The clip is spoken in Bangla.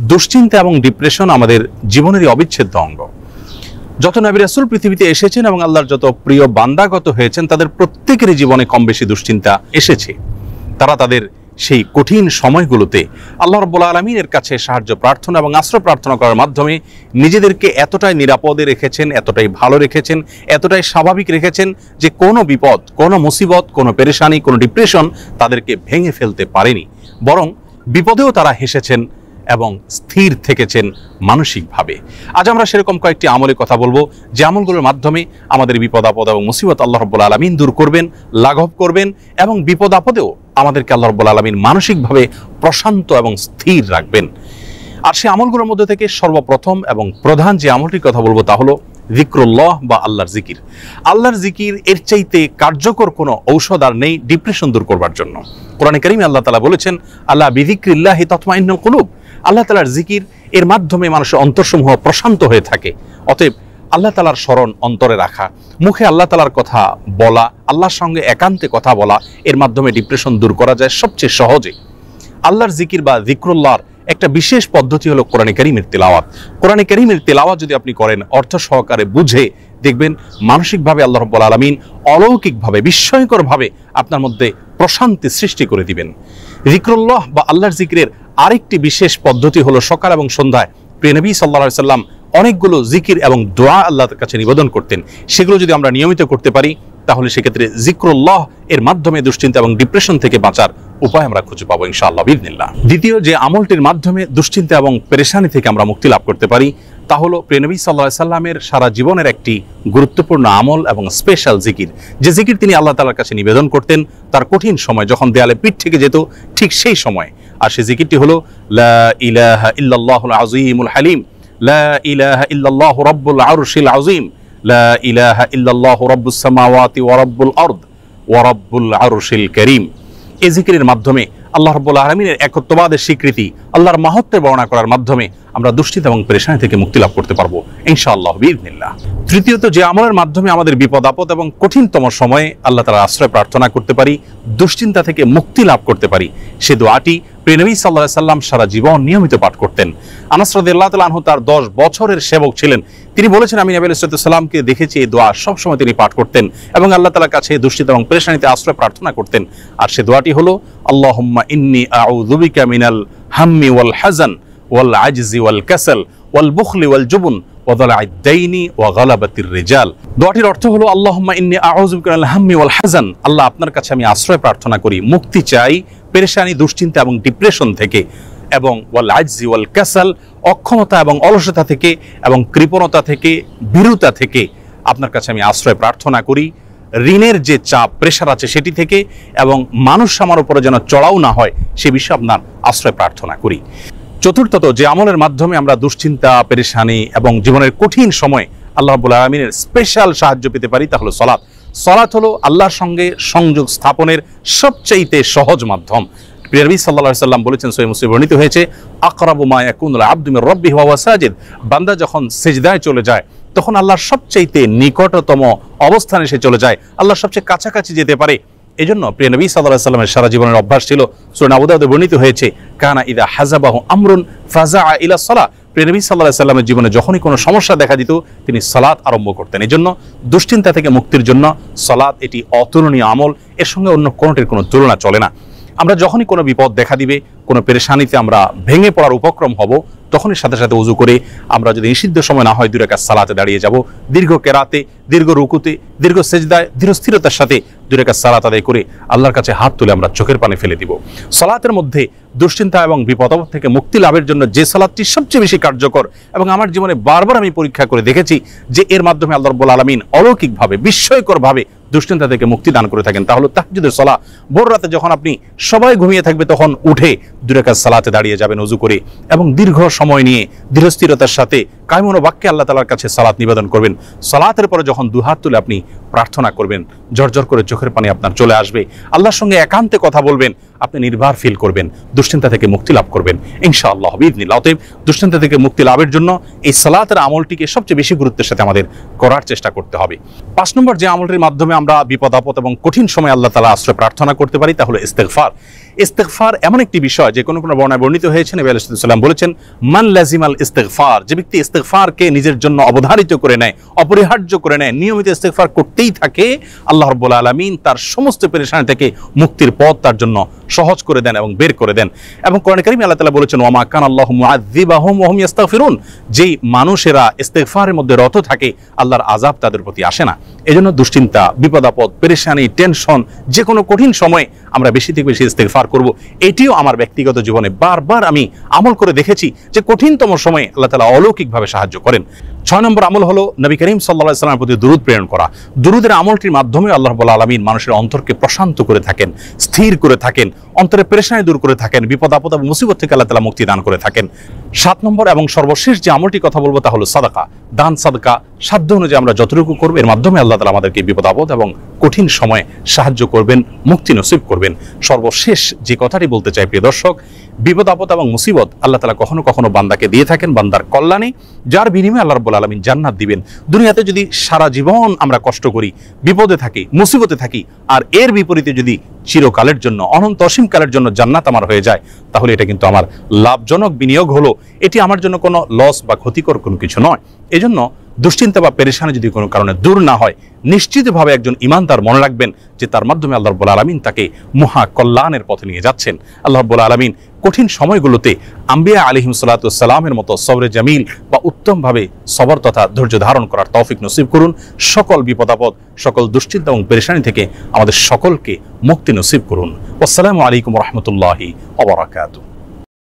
দুশ্চিন্তা এবং ডিপ্রেশন আমাদের জীবনেরই অবিচ্ছেদ্য অঙ্গ। যত নবী রাসূল পৃথিবীতে এসেছেন এবং আল্লাহর যত প্রিয় বান্দাগত হয়েছেন, তাদের প্রত্যেকেরই জীবনে কম বেশি দুশ্চিন্তা এসেছে। তারা তাদের সেই কঠিন সময়গুলোতে আল্লাহ রব্বুল আলমিনের কাছে সাহায্য, প্রার্থনা এবং আশ্রয় প্রার্থনা করার মাধ্যমে নিজেদেরকে এতটাই নিরাপদে রেখেছেন, এতটাই ভালো রেখেছেন, এতটাই স্বাভাবিক রেখেছেন যে কোনো বিপদ, কোনো মুসিবত, কোনো পেরেশানি, কোনো ডিপ্রেশন তাদেরকে ভেঙে ফেলতে পারেনি। বরং বিপদেও তারা হেসেছেন এবং স্থির থেকেছেন মানসিকভাবে। আজ আমরা সেরকম কয়েকটি আমলের কথা বলব। যে আমলগুলোর মাধ্যমে আমাদের বিপদ, আপদ এবং মুসিবত আল্লাহ রব্বুল আলমিন দূর করবেন, লাঘব করবেন এবং বিপদ, আপদেও আমাদেরকে আল্লাহ রব্বুল আলমিন মানসিকভাবে প্রশান্ত এবং স্থির রাখবেন। আর সেই আমলগুলোর মধ্যে থেকে সর্বপ্রথম এবং প্রধান যে আমলটির কথা বলব তা হলো জিক্রুল্লাহ বা আল্লাহর জিকির। আল্লাহর জিকির এর চাইতে কার্যকর কোনো ঔষধ আর নেই ডিপ্রেশন দূর করবার জন্য। কোরআনে করিমে আল্লাহ তালা বলেছেন আল্লাহ বিধিক্রিল্লাহি তৎমাইনুল কুলুব। আল্লাহ তালার জিকির এর মাধ্যমে মানুষের অন্তরসমূহ প্রশান্ত হয়ে থাকে। অতএব আল্লাহ তালার স্মরণ অন্তরে রাখা, মুখে আল্লাহ তালার কথা বলা, আল্লাহর সঙ্গে একান্তে কথা বলা এর মাধ্যমে ডিপ্রেশন দূর করা যায় সবচেয়ে সহজে। আল্লাহর জিকির বা জিক্রুল্লাহর একটা বিশেষ পদ্ধতি হলো কোরআনে করিমের তেলাওয়াত। কোরআনে করিমের তেলাওয়াত যদি আপনি করেন, অর্থ সহকারে বুঝে দেখবেন মানসিকভাবে আল্লাহ রব্বুল আলমিন অলৌকিকভাবে, বিস্ময়করভাবে আপনার মধ্যে প্রশান্তি সৃষ্টি করে দিবেন। জিক্রুল্লাহ বা আল্লাহর জিকিরের আরেকটি বিশেষ পদ্ধতি হলো সকাল এবং সন্ধ্যায় প্রিয়নবী সাল্লা সাল্লাম অনেকগুলো জিকির এবং দোয়া আল্লাহর কাছে নিবেদন করতেন। সেগুলো যদি আমরা নিয়মিত করতে পারি, তাহলে সেক্ষেত্রে জিক্রুল্লাহ এর মাধ্যমে দুশ্চিন্তা এবং ডিপ্রেশন থেকে বাঁচার উপায় আমরা খুঁজে পাবো ইনশাআল্লাহ দ্বিতীয় যে আমলটির মাধ্যমে দুশ্চিন্তা এবং পেরেশানি থেকে আমরা মুক্তি লাভ করতে পারি, তা হলো প্রেনবী সাল্লাহ সাল্লামের সারা জীবনের একটি গুরুত্বপূর্ণ আমল এবং স্পেশাল জিকির। যে জিকির তিনি আল্লাহ তালার কাছে নিবেদন করতেন, তার কঠিন সময় যখন দেয়ালে পিঠ থেকে যেত, ঠিক সেই সময় আর সেই জিকিরটি হলো হালিম এই মাধ্যমে আল্লাহ রব্বুল আলমিনের একত্ববাদের স্বীকৃতি, আল্লাহর মাহত্বের বর্ণনা করার মাধ্যমে আমরা দুশ্চিত এবং পেরেশানি থেকে মুক্তি লাভ করতে পারব, ইনশাআল্লাহ বিদিনিল্লাহ তৃতীয়ত, যে আমলের মাধ্যমে আমাদের বিপদ, আপদ এবং কঠিনতম সময়ে আল্লাহ তালা আশ্রয় প্রার্থনা করতে পারি, দুশ্চিন্তা থেকে মুক্তি লাভ করতে পারি, সে দোয়াটি প্রেনবী সাল্লাহ সাল্লাম সারা জীবন নিয়মিত পাঠ করতেন। আনাসরদুল্লাহ তালাহ তার দশ বছরের সেবক ছিলেন। তিনি বলেছেন, আমি নবী সাল্লামকে দেখেছি, এই দোয়া সবসময় তিনি পাঠ করতেন এবং আল্লাহ তালার কাছে দুশ্চিত এবং পেরেশানিতে আশ্রয় প্রার্থনা করতেন। আর সে দোয়াটি হলো, আল্লাহম্মা ইন্নি আউযুবিকা মিনাল হাম্মি ওয়াল হাজান ওয়াল আজজি ওয়াল ক্যাসেল ওয়াল বুখলি ওয়াল জুবুন ওয়াদালাইদাইনি ওয়া গালাবাতির রিজাল দোয়াটির অর্থ হলো, আল্লাহুম্মা ইন্নি আউযুবিকা মিনাল হাজান আল্লাহ আপনার কাছে আমি আশ্রয় প্রার্থনা করি, মুক্তি চাই পেরেশানি, দুশ্চিন্তা এবং ডিপ্রেশন থেকে এবং ওয়াল আজজি ওয়াল কাসাল, অক্ষমতা এবং অলসতা থেকে এবং কৃপণতা থেকে ভীরুতা থেকে আপনার কাছে আমি আশ্রয় প্রার্থনা করি। ঋণের যে চাপ, প্রেশার আছে সেটি থেকে এবং মানুষ আমার উপরে যেন চড়াও না হয়, সে বিষয়ে আপনার আশ্রয় প্রার্থনা করি। চতুর্থত যে আমলের মাধ্যমে আমরা দুশ্চিন্তা, পেরেশানি এবং জীবনের কঠিন সময়ে আল্লাহ রাব্বুল আলমিনের স্পেশাল সাহায্য পেতে পারি, তা হলো সলাৎ সলাৎ হলো আল্লাহর সঙ্গে সংযোগ স্থাপনের সবচাইতে সহজ মাধ্যম। প্রিয়বী সাল্লাহ সাল্লাম বলেছেন সৈয় মুসলিম বর্ণিত হয়েছে, আকরাবু মা ইয়াকুনুল আব্দুমির রব্বি হওয়া সাজিদ। বান্দা যখন সেজদায় চলে যায়, তখন আল্লাহর সবচাইতে নিকটতম অবস্থানে সে চলে যায়। আল্লাহর সবচেয়ে কাছাকাছি যেতে পারে এই জন্য প্রিয় নবী সাল্লাহ সাল্লামের সারা জীবনের অভ্যাস ছিল সুরান আবুদাউদে বর্ণিত হয়েছে, কানা ইদা হাজাবাহু আমরুন ফাজা ইলা সলা প্রিয় নবী সাল্লাহ সাল্লামের জীবনে যখনই কোনো সমস্যা দেখা দিত, তিনি সালাত আরম্ভ করতেন। এই জন্য দুশ্চিন্তা থেকে মুক্তির জন্য সালাত এটি অতুলনীয় আমল, এর সঙ্গে অন্য কোনোটির কোনো তুলনা চলে না। আমরা যখনই কোনো বিপদ দেখা দিবে, কোনো পেরেশানিতে আমরা ভেঙে পড়ার উপক্রম হব তখনই সাথে সাথে উজু করে আমরা যদি নিষিদ্ধ সময় না হয় দুই রেখা সালাতে দাঁড়িয়ে যাব। দীর্ঘ কেরাতে, দীর্ঘ রুকুতে, দীর্ঘ সেজদায় দৃঢ় স্থিরতার সাথে রেখা সালাত আদায় করে আল্লাহর কাছে হাত তুলে আমরা চোখের পানে ফেলে দিব। সালাতের মধ্যে দুশ্চিন্তা এবং বিপদ থেকে মুক্তি লাভের জন্য যে সালাদটি সবচেয়ে বেশি কার্যকর এবং আমার জীবনে বারবার আমি পরীক্ষা করে দেখেছি যে এর মাধ্যমে আল্লাহ রব্বুল আলমিন অলৌকিকভাবে, বিস্ময়করভাবে দুশ্চিন্তা থেকে মুক্তি দান করে থাকেন। তাহলে তাহজুদের সলা, ভোর রাতে যখন আপনি সবাই ঘুমিয়ে থাকবে, তখন উঠে দুরেকাজ সালাতে দাঁড়িয়ে যাবেন উজু করে এবং দীর্ঘ সময় নিয়ে দৃঢ়স্থিরতার সাথে কায়মন বাক্যে আল্লাহ তালার কাছে সালাত নিবেদন করবেন। সালাতের পরে যখন দুহাত তুলে আপনি প্রার্থনা করবেন জর্জর করে চোখের পানি আপনার চলে আসবে। আল্লাহর সঙ্গে একান্তে কথা বলবেন, আপনি নির্ভার ফিল করবেন, দুশ্চিন্তা থেকে মুক্তি লাভ করবেন। ইনশাআল্লাহ বিদিনিল অতএব দুশ্চিন্তা থেকে মুক্তি লাভের জন্য এই সালাতের আমলটিকে সবচেয়ে বেশি গুরুত্বের সাথে আমাদের করার চেষ্টা করতে হবে। পাঁচ নম্বর যে আমলটির মাধ্যমে আমরা বিপদ, আপদ এবং কঠিন সময় আল্লাহ তালা আশ্রয় প্রার্থনা করতে পারি, তাহলে ইস্তেকফার ইস্তেকফার এমন একটি বিষয়, যে কোনো কোনো বর্ণায় বর্ণিত হয়েছে, নবী আলাইসাল্লাম বলেছেন, মান লাজিম আল ইস্তেকফার যে ব্যক্তি ইস্তেকফারকে নিজের জন্য অবধারিত করে নেয়, অপরিহার্য করে নেয়, নিয়মিত ইস্তেকফার করতেই থাকে, আল্লাহ রব্বুল আলমিন তার সমস্ত পেরেশানি থেকে মুক্তির পথ তার জন্য সহজ করে দেন এবং বের করে দেন। এবং কোরআন করিম আল্লাহ তালা বলেছেন ওমা কান আল্লাহ মুআযিবাহুম ওয়া হুম ইস্তাগফিরুন যেই মানুষেরা ইস্তেগফারের মধ্যে রত থাকে, আল্লাহর আজাব তাদের প্রতি আসে না। এজন্য দুশ্চিন্তা বিপদাপদ পেরেশানি, টেনশন যে কোনো কঠিন সময়ে আমরা বেশি থেকে বেশি ইস্তেগফার করব। এটিও আমার ব্যক্তিগত জীবনে বারবার আমি আমল করে দেখেছি যে কঠিনতম সময়ে আল্লাহ তালা অলৌকিকভাবে সাহায্য করেন। ছয় নম্বর আমল হলো নবী করিম সাল্লাহ সাল্লামের প্রতি দুরুদ প্রেরণ করা। দুরুদের আমলটির মাধ্যমে আল্লাহ রব্বুল আলমিন মানুষের অন্তরকে প্রশান্ত করে থাকেন, স্থির করে থাকেন অন্তরে পেরেশানি দূর করে থাকেন, বিপদ আপদ এবং মুসিবত থেকে আল্লাহ তালা মুক্তি দান করে থাকেন। সাত নম্বর এবং সর্বশেষ যে আমলটি কথা বলব তা হলো সাদাকা। দান, সাদকা, সাধ্য অনুযায়ী আমরা যতটুকু করব, এর মাধ্যমে আল্লাহ তালা আমাদেরকে বিপদ আপদ এবং কঠিন সময়ে সাহায্য করবেন, মুক্তি নসিব করবেন। সর্বশেষ যে কথাটি বলতে চাই, প্রিয় দর্শক, বিপদ, আপদ এবং মুসিবত আল্লাহ তালা কখনো কখনো বান্দাকে দিয়ে থাকেন, বান্দার কল্যাণে, যার বিনিময়ে আল্লাহ রব্বুল আলমিন জান্নাত দিবেন। দুনিয়াতে যদি সারা জীবন আমরা কষ্ট করি, বিপদে থাকি, মুসিবতে থাকি, আর এর বিপরীতে যদি চিরকালের জন্য, অনন্ত অসীমকালের জন্য জান্নাত আমার হয়ে যায়, তাহলে এটা কিন্তু আমার লাভজনক বিনিয়োগ হলো। এটি আমার জন্য কোনো লস বা ক্ষতিকর কোনো কিছু নয়। এজন্য দুশ্চিন্তা বা পেরেশানি যদি কোনো কারণে দূর না হয়, নিশ্চিতভাবে একজন ইমানদার মনে রাখবেন যে তার মাধ্যমে আল্লাহ রব্বুল আলমিন তাকে মহা কল্যাণের পথে নিয়ে যাচ্ছেন। আল্লাহ রব্বুল আলমিন কঠিন সময়গুলোতে আম্বিয়া আলিহিম সালাতামের মতো সবরে জামিল বা উত্তমভাবে সবর তথা ধৈর্য ধারণ করার তৌফিক নসিব করুন। সকল বিপদাপদ, সকল দুশ্চিন্তা এবং পেরেশানি থেকে আমাদের সকলকে মুক্তি নসিব করুন। আসসালামু আলাইকুম রহমতুল্লাহি অবরাকাতু